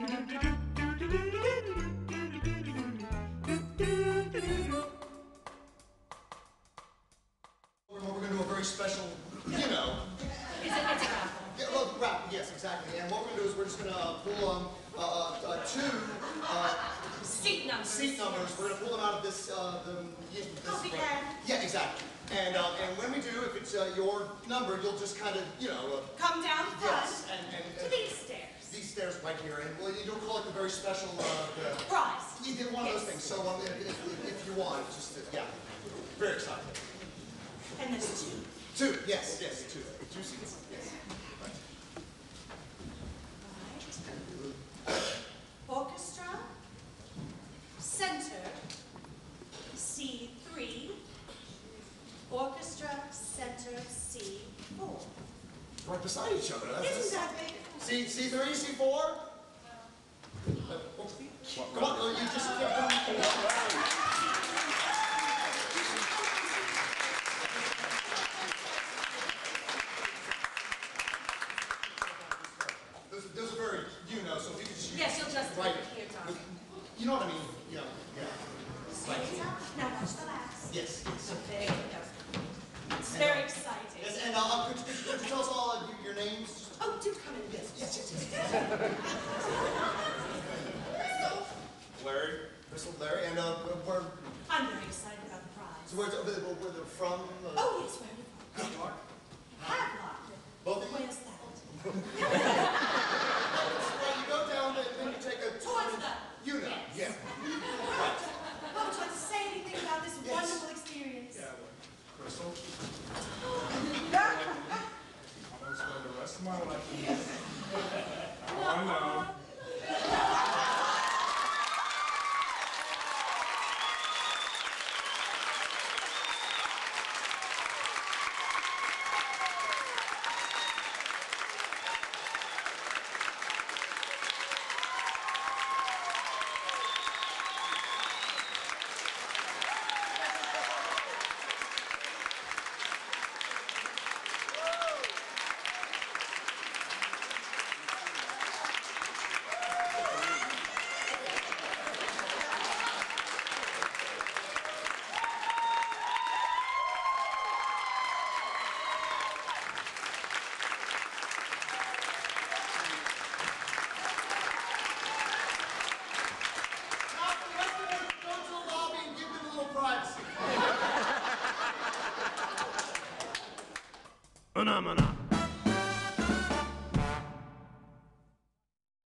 We're, we're gonna do a very special, you know, Is it, it's a raffle. yeah, well, rap, yes, exactly. And what we're gonna do is we're just gonna uh, pull um, uh, uh, two uh, Seat numbers. seat numbers. We're gonna pull them out of this. Uh, the, yeah, this. Yeah, exactly. And uh, and when we do, if it's uh, your number, you'll just kind of, you know, uh, Come down front yes, and, and, to these stairs. these stairs right here, and well, you'll call it the very special. Uh, the, Prize. you did one of those things. So um, if, if, if you want, just uh, yeah, very excited. And there's two. Two, yes, yes, two, two seats. Yes. Orchestra. Center. C3. Orchestra, center, C4. Right beside each other. That's, Isn't that big? C C three, C four. Come on, uh, you just. Those, those are very, you know, so if you could just. Yes, you'll just Right. here, Tom. You know what I mean? Yeah, yeah. Stand up. Now watch the last. Yes, yes. There you go. It's very exciting. Yes, and uh, could, could, could you tell us all uh, your, your names? Just- Oh, do come in. Yes, yes, yes, yes. Larry? Crystal, Larry, and uh, where, I'm very excited about the prize. so where's, where, where they're from? Uh, Oh, yes, where you from? Anam anam.